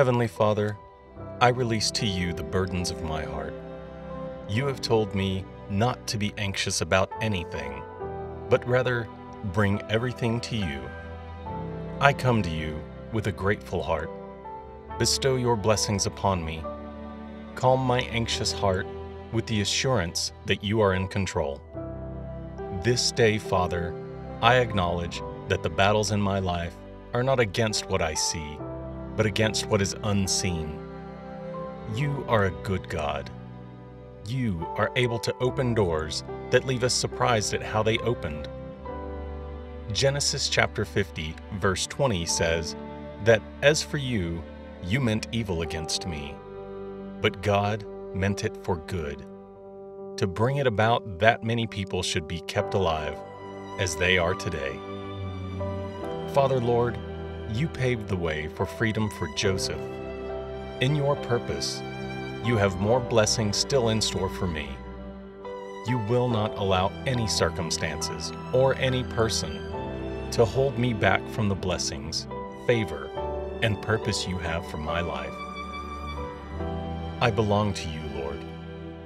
Heavenly Father, I release to you the burdens of my heart. You have told me not to be anxious about anything, but rather bring everything to you. I come to you with a grateful heart. Bestow your blessings upon me. Calm my anxious heart with the assurance that you are in control. This day, Father, I acknowledge that the battles in my life are not against what I see, but against what is unseen. You are a good God. You are able to open doors that leave us surprised at how they opened. Genesis chapter 50, verse 20 says that as for you, you meant evil against me, but God meant it for good, to bring it about that many people should be kept alive as they are today. Father Lord, you paved the way for freedom for Joseph. In your purpose, you have more blessings still in store for me. You will not allow any circumstances or any person to hold me back from the blessings, favor, and purpose you have for my life. I belong to you, Lord.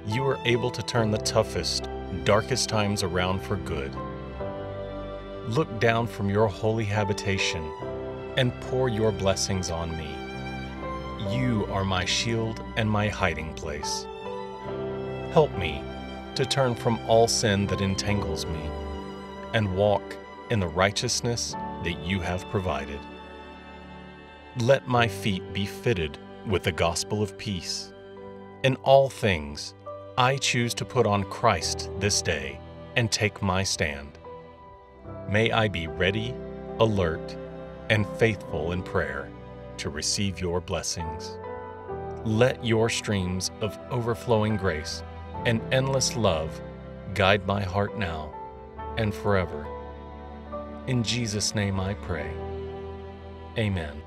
You are able to turn the toughest, darkest times around for good. Look down from your holy habitation and pour your blessings on me. You are my shield and my hiding place. Help me to turn from all sin that entangles me and walk in the righteousness that you have provided. Let my feet be fitted with the gospel of peace. In all things, I choose to put on Christ this day and take my stand. May I be ready, alert, and faithful in prayer to receive your blessings. Let your streams of overflowing grace and endless love guide my heart now and forever. In Jesus' name I pray. Amen.